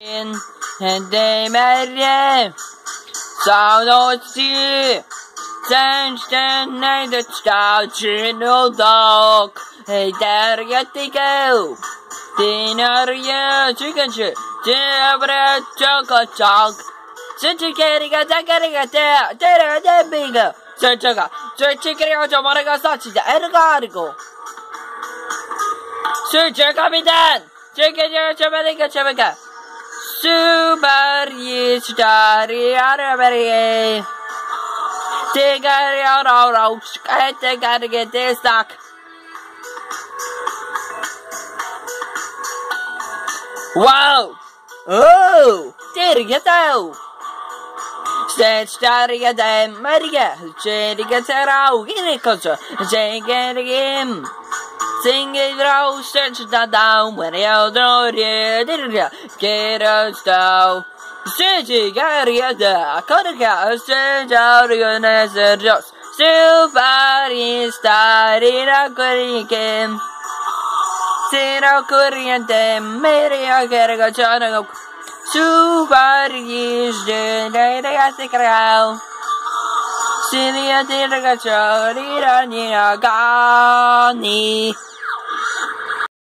de Marie, Sao Chi, Sunshine night the star no dog, hey there get to go. Dinner ya chicken shit, Jabra choco chalk. Since you getting a getting a there, there a bigger. Such a chicken out of Monaco such the Edgargo. Sir, Capitan! Super Yistari Arabari. Take out our out. I think I get this stuck. Wow! Oh! Dirga tau! Stariga dem Maria, Jeriga Terau, Ginikosa, Jeriga Sing it out, search the down when you don't get us down. City Garia, Konica, send out your messages. Somebody started a game. Sino corriente, Maria Gerga Chana. Somebody is dead, I got the crowd. Sinia Dirga Chorira Nina Gani.